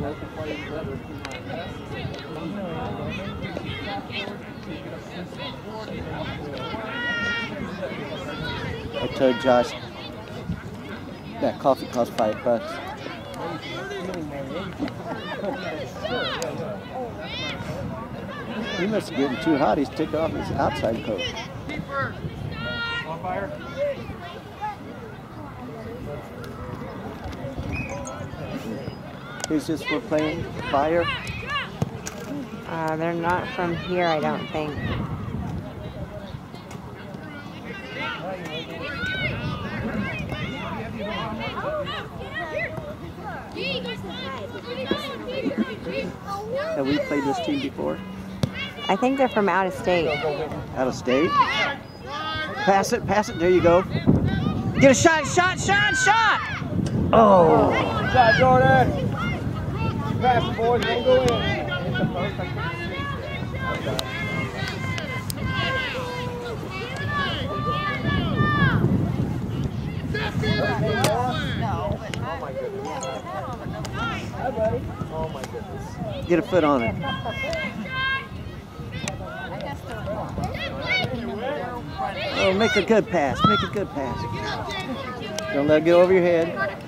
I told Josh that coffee costs five bucks. He must be getting too hot. He's taking off his outside coat. On fire. Who's this we're playing? Fire? Uh, they're not from here, I don't think. Have we played this team before? I think they're from out of state. Out of state? Pass it, pass it. There you go. Get a shot, shot, shot, shot! Oh! Good shot, Jordan. Pass boys, don't go in. Oh my goodness. Get a foot on it. Oh, make a good pass. Make a good pass. Don't let it get over your head.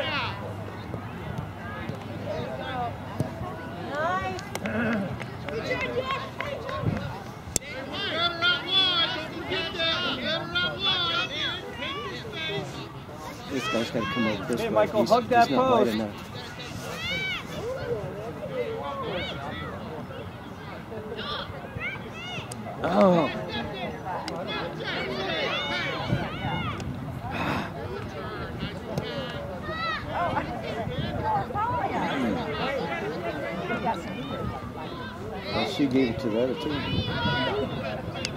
Guy's got to come over this Hey, way. Michael, he's, hug that he's not post. enough. Oh. Well, she gave it to the other team.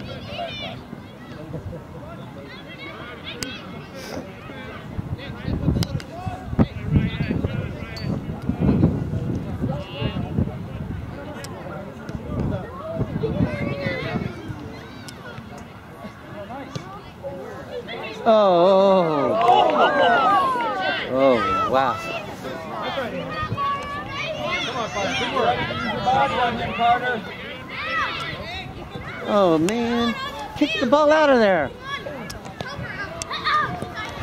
Oh. Oh, wow. Oh, man. Kick the ball out of there.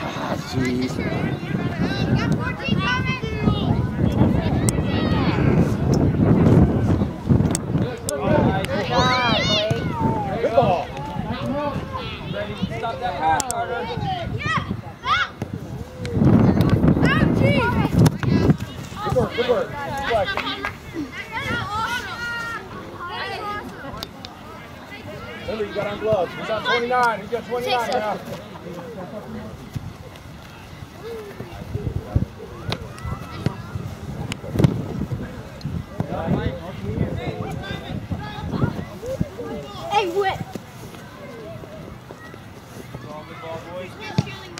Ah, jeez. Good ball. Ready to stop that pass, Carter. Good work, good work. Deflection. Remember, you got on gloves. He's on 29. He's got 29 now. Hey, what?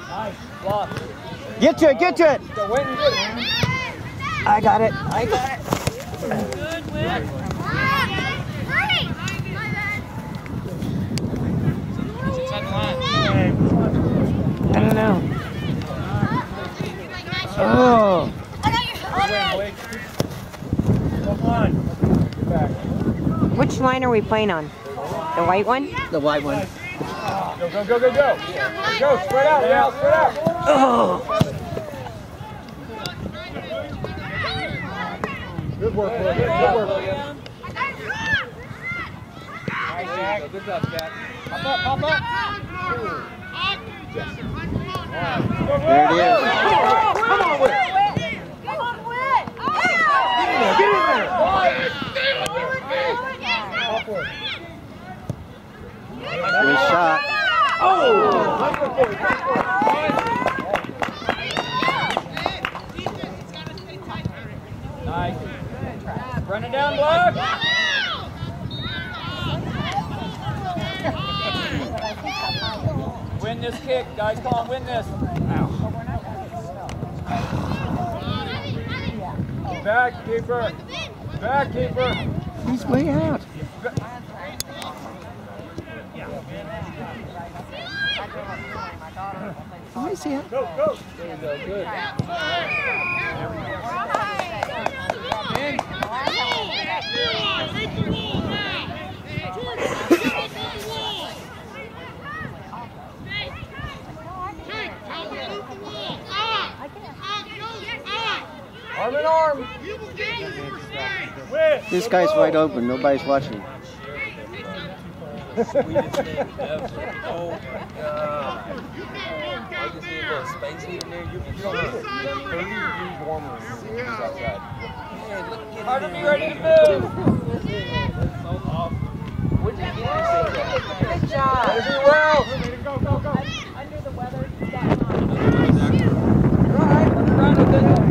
Nice. Block. Get to it, get to it. Go wait and get it. I got it. I got it. I don't. Oh. Win, Blake. Come on. Get back. Which line are we playing on? The white one? The white one. Go, go, go, go, go. Go, spread out, yeah, spread out. Oh. Good work, William. Good work, William. Nice, Good job, Jack. Pop up, pop up. There it is. Come on, Will. Get in there. Off for it. Good shot. Oh! Nice work, David. Nice work. kick. Guys, come on, win this. Back keeper. Back keeper. He's way out. Why is he out? Go, go. There you go. Good. Arm in arm. This guy's wide open. Nobody's watching. Sweetest thing ever. Oh my god. I just need a little space heater there. You can You don't need it. see. It's 30 degrees warmer in here than it is outside. Man, look at Carter, it. be ready to move. What'd you get? You say Good job. Ready to well. Go, go, go. Under the weather. Run with it.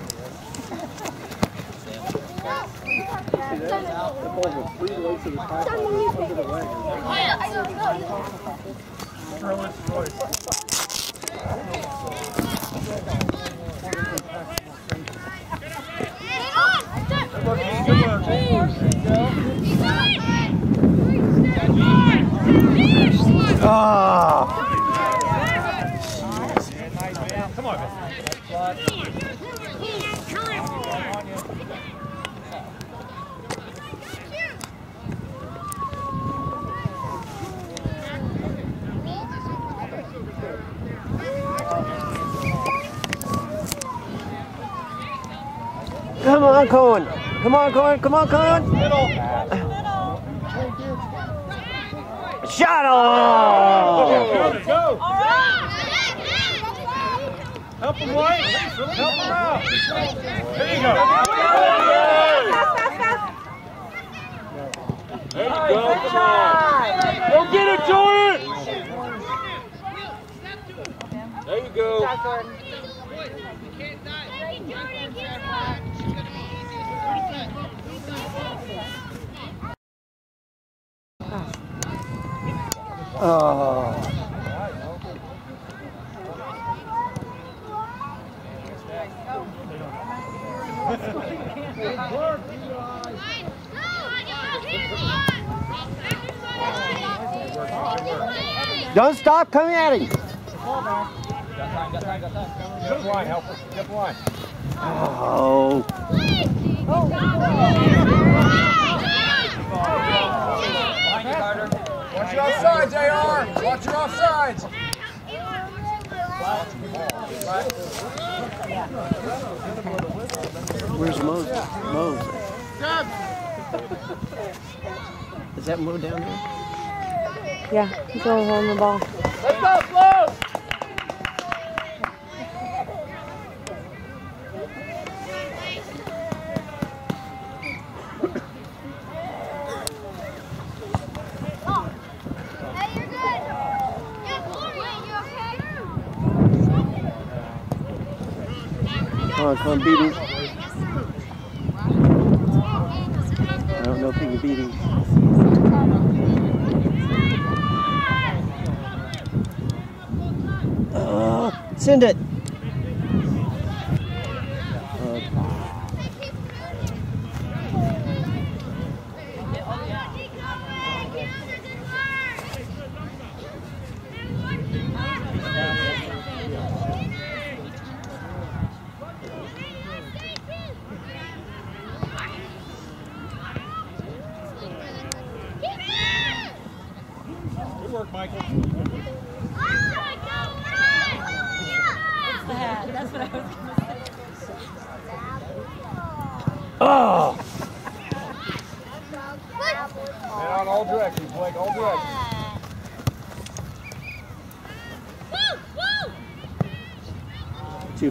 Oh, on, Cohen. Come on, Cohen. Come on, Cohen. Middle. Shot! Oh! Go, go. Help him, White. Help him out. There you go. There you go. Come on. Go get it, Jordan. There you go. Oh. Don't stop coming at him. Oh. Behind you, Carter. Watch your offsides, AR. Watch your offsides. Where's Mose? Mose. Is that Mo down there? Yeah, he's all holding the ball. Let's go, Flo. Come on, beat him. I don't know if he can beat him. Oh, send it.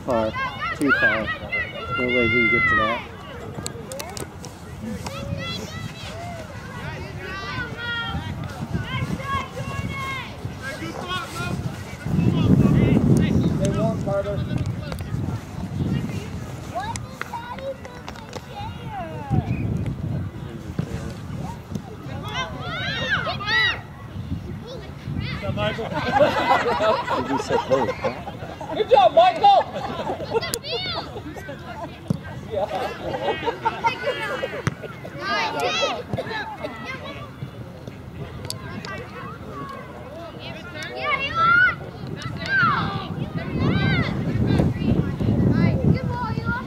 Too far. Too far. No way he can get to that. Holy? Good job, Michael!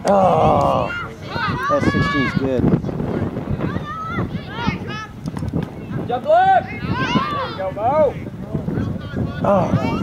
Oh, that 16 is good. Luke! There go, Mo. Oh,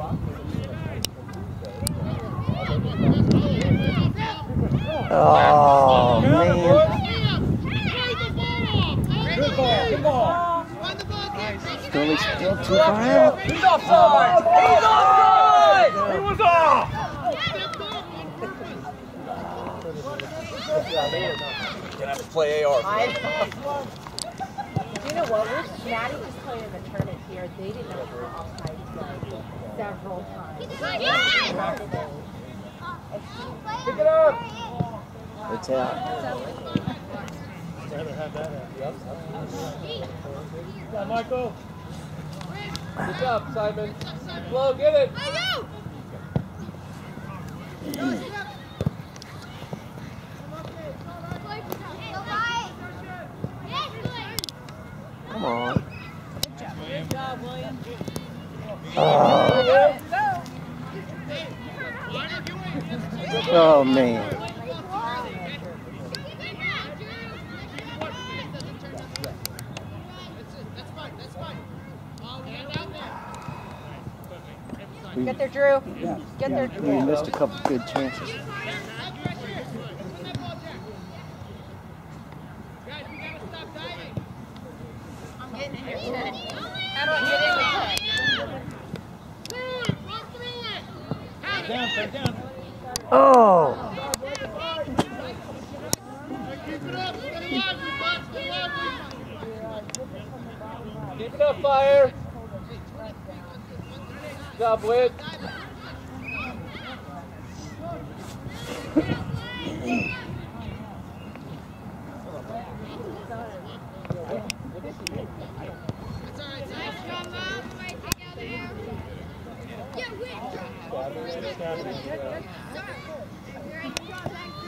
Oh, man. He's offside! He's offside! He was off! Gonna play AR. You know what? Maddie was playing in the tournament here. They didn't know were offside several times. Pick it up! It's out. Yeah, Michael. Good job, Simon. Flo, get it. Come on. Oh. oh, man. Get there, Drew. Get there, Drew. we missed a couple good chances. How do I get in Oh. Keep it up, fire. Good job, Whit.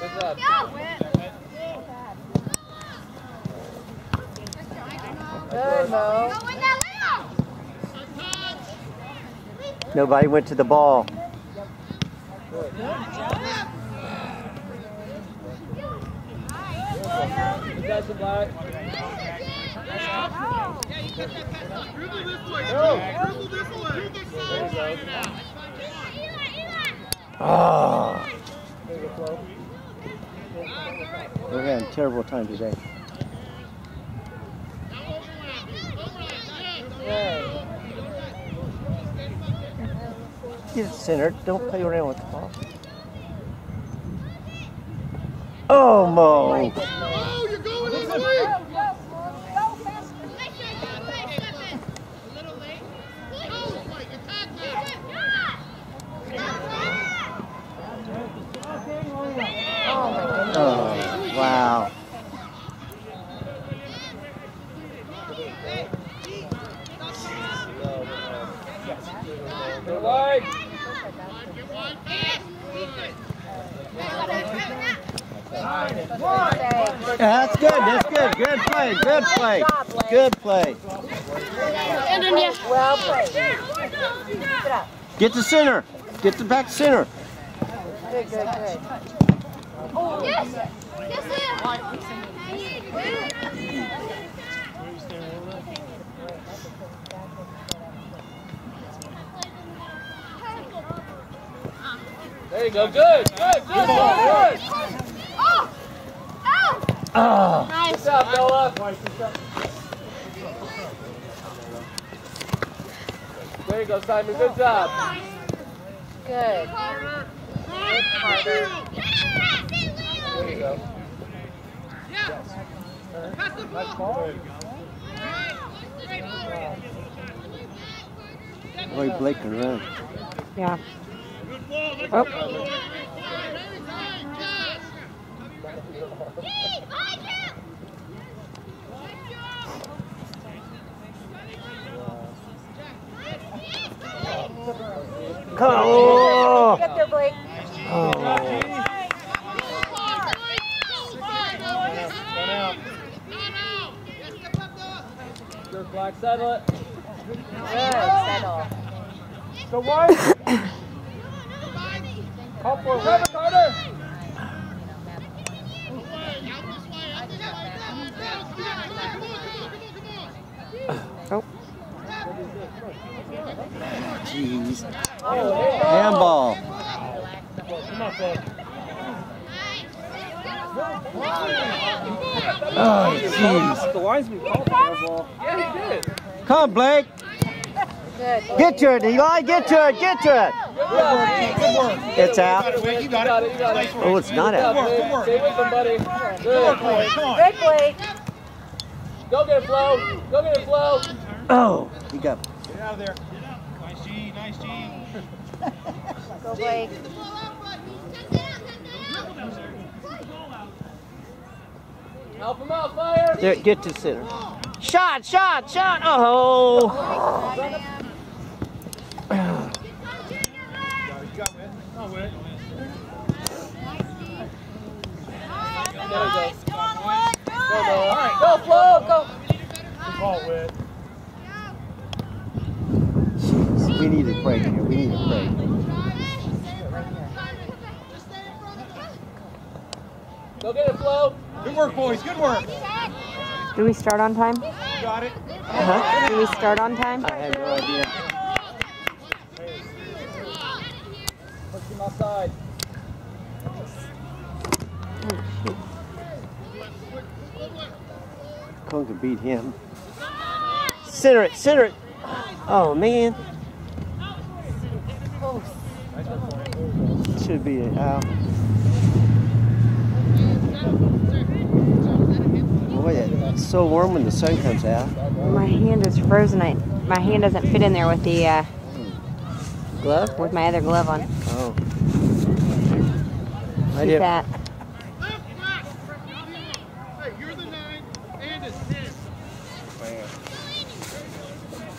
Good job. Good, Mo. Nobody went to the ball. Good job, some black. Oh. There you go, Flo. We're having a terrible time today. Get it centered. Don't play around with the ball. Oh, Mo. Oh, you're going in the lead. Oh, wow. Good wide. Yeah, that's good. That's good. Good play. Good play. Good play. Well played. Get up. Get to center. Get to back center. Good, good, good. Yes. Yes, There you go. Good. Good. Good. Oh. Good. good. Oh. Oh. Oh. Good job, Noah. There you go, Simon. Good job. Good. Good, Carter. There you go. Boy, Blake can run. Yeah. Oh, Come on. Oh. Get there, Blake. oh. Good, Black. Settle it. Good. Settle. So wide. Call for it. Cover, Carter. Jeez. Handball. Come on, Flo. Oh, jeez. The linesman called for the. Yeah, he did. Come on, Blake. Get to it, Eli. Get to it. Get to it. Good job. Good work. It's out. You You got it. You got it. Oh, it's not out. man. Stay with him, buddy. Good Good. work, boys. Good, Blake. Go get it, Flo. Go get it, Flo. Oh, he got. Get out of there. Nice G. Nice G. Go, Blake. Help him out, fire. There, get to center. Shot, shot, shot. Oh. You got it. Come on, Whit. There we go. Go, Noah. Go, Flo. Go. Good ball, Whit. We need a break here. We need a break. Go get it, Flo. Good work, boys. Good work. Do we start on time? You got it. Huh? Do we start on time? I have no idea. Push him outside. Cone could beat him. Center it, center it. Oh man. Should be a out. Boy, it's so warm when the sun comes out. My hand is frozen. I, my hand doesn't fit in there with the uh, Glove? with my other glove on. Oh. I Keep that. Hey, the nine, and it's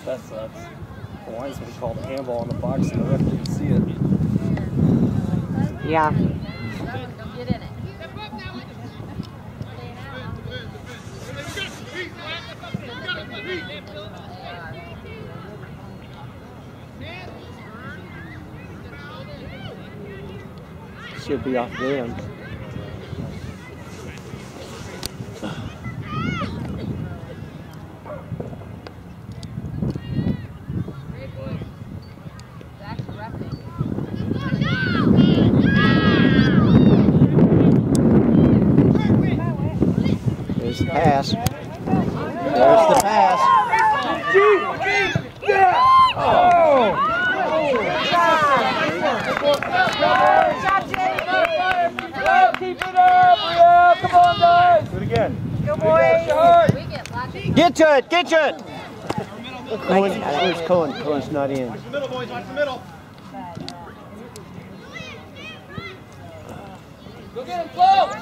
That sucks. The linesman called a handball on the box and the ref didn't see it. Yeah. Should be off them. There's the pass. There's the pass. Oh! again. Go boys. Get to it, get to it. Cohen, where's Cohen? Cohen's not in. The middle, boys, watch the middle. Go get him close.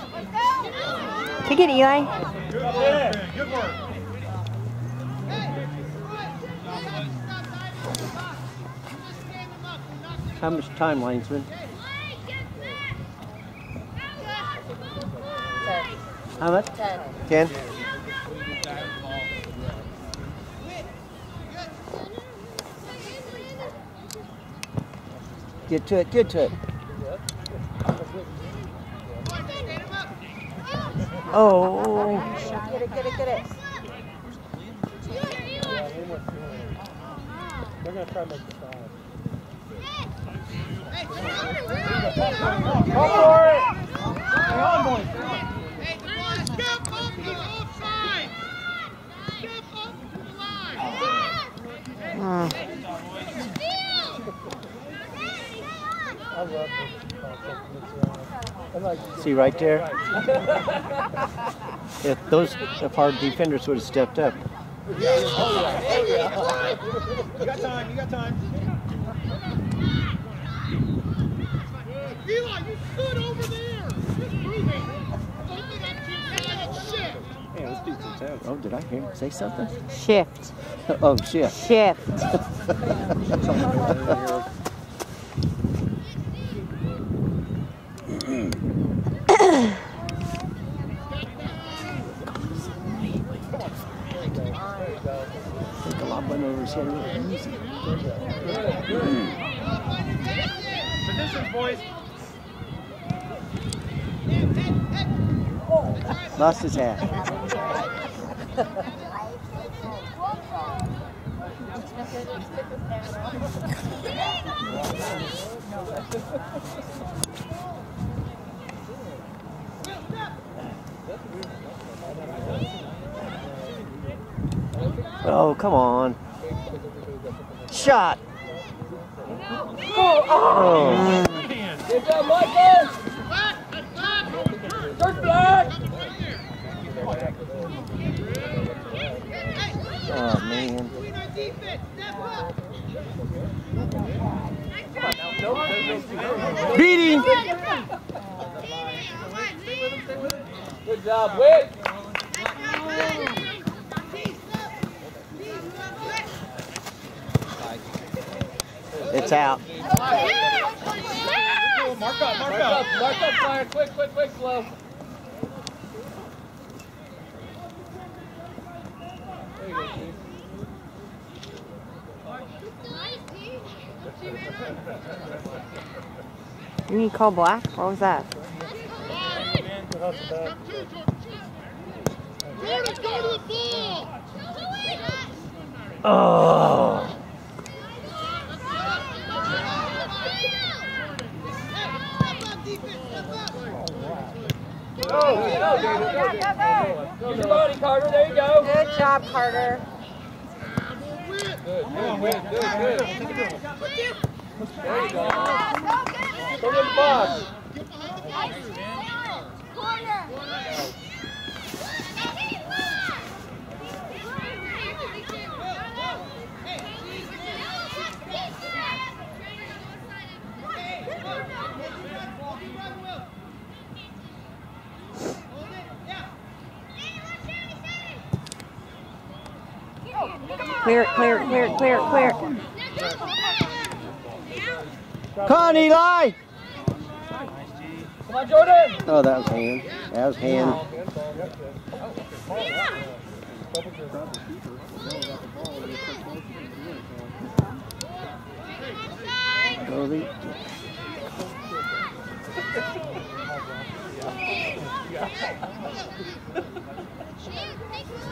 Kick it, Eli. Good work. Good work. How much time, linesman? How much? Ten. Get to it, get to it. Oh, Get it, get it, get it. They're gonna try to make the side. Hey, boys, step up to the offside. Step up to the line. Mm. I love this concept. It's, uh, see right there? If those, if our defenders would have stepped up. You got time, you got time. Eli, you stood over there. Just moving. Open up to your side and shift. Yeah, let's do some. Oh, did I hear him say something? Shift. Oh, shit. Shift. I think a lot went over his head really easy. Positions, boys. Lost his hat. Oh, come on. Shot. Oh. Good job, Michael. Oh, man. Between our defense, step up. Beat him. Good job, Wick. It's out. Mark up, mark Mark up. up, mark up, fire. Quick, quick, quick, slow. There you go, Chief. You need to call black? What was that? Come to, Jordan, go to the ball. Oh. Go, go, go, Use your body, Carter. There you go. Good job, Carter. Good, good, good, good, good. There you go. Go to the box. Clear it, clear it, clear it, clear it, clear it. Come on, Eli. Come on, Jordan. Oh, that was hand. That was hand. The-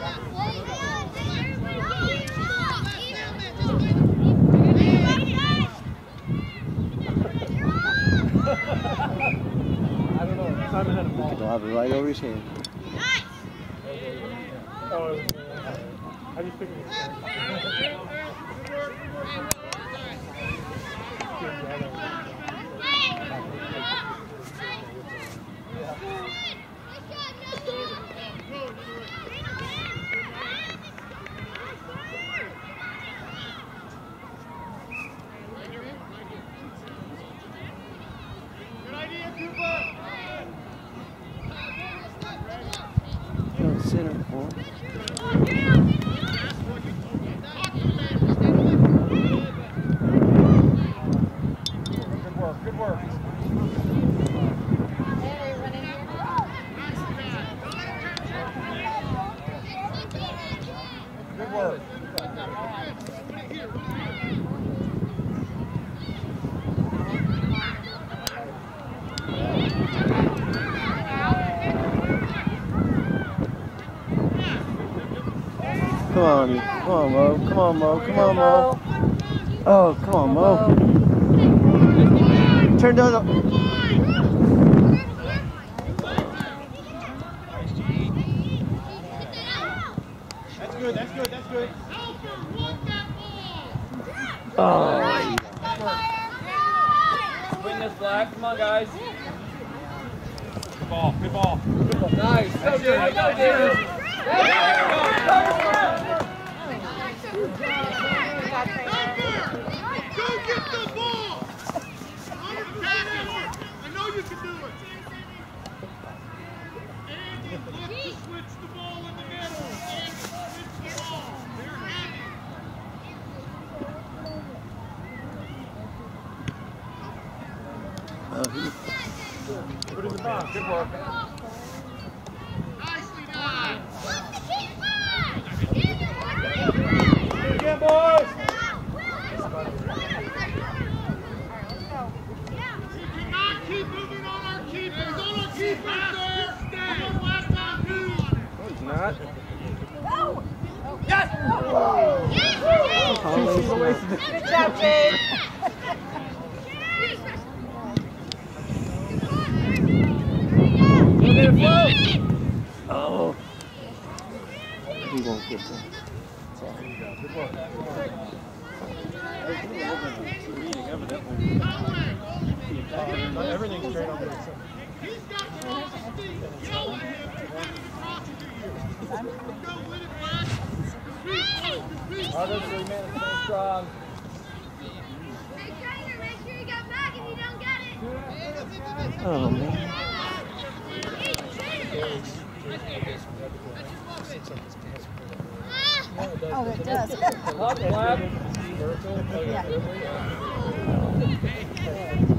I had a ball. Lob it right over his head. Oh, it was, I just figured it was center for. Good work, good work. Good work. Come on, come on, Mo. Come on, Mo. Come on, Mo. Oh, come on, Mo. Turn down the. That's good, that's good, that's good. Oh. Win this black. Come on, guys. Good ball, good ball. Nice. Go, David. Go, David. Go get the ball! I know you can do it. Andy, look to switch the ball in the middle. Andy, switch the ball. There, Andy. Oh, he, Put it in the box, good work. Nicely done. Do it again, boys. We cannot keep moving on our keepers. On our keepers there. Stay. Last time two on it. No, he's not. always Good job, Jade. Go, David. Flow. Oh. He won't get there. Good work. Reading, evidently. Uh, Everything's straight on the inside. He's got the ball to speed. Yell at him to get it across to you. Go with it, Flash. Compete, compete. Other three minutes. Stay strong. Hey, trainer, make sure you got back if you don't get it. Oh, man. Hey, trainer. Oh, it does. Up, black. Corner.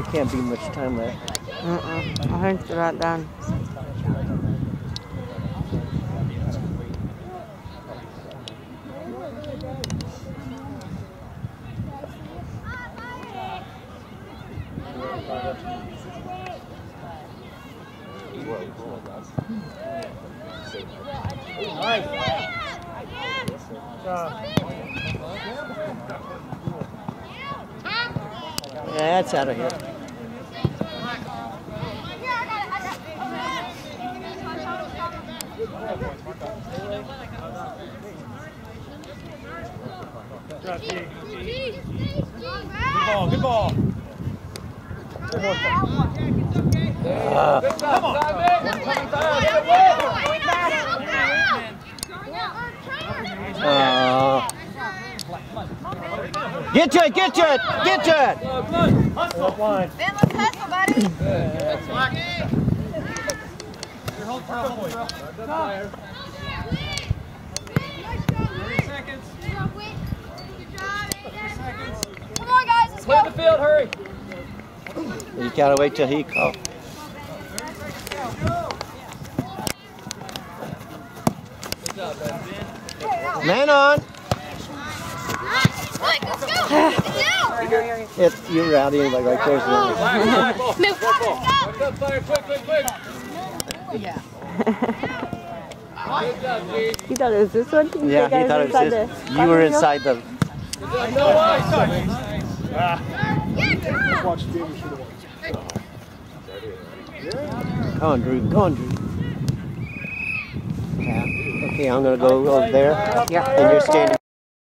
There can't be much time left. I think they're about done. Nice. Good job. Yeah, that's out of here. Good job, T. Good ball, good ball. One more time. Good job, Simon. Coming down. Get away. Oh. Get to it, get to it, get to it. Come on. Pull up line. Ben, let's hustle, buddy. Good fire. Come on, guys, let's Clear go. the field. Hurry. You gotta wait till he calls. Good job, Ben. Man on. Mike, let's go. Get down. It, you're out anyway, right there's the. Black, black. Move. Let's go. Back up, fire. Quick, quick, quick. Yeah. Good job, G. He thought it was this one? You Yeah, he thought it was this. the You were inside the. Good job. No ice. Ah, Yeah, come watch the game, should have won. Come on, Drew. Come on, Drew. Yeah. Okay, I'm gonna go over there. Yeah. And you're standing.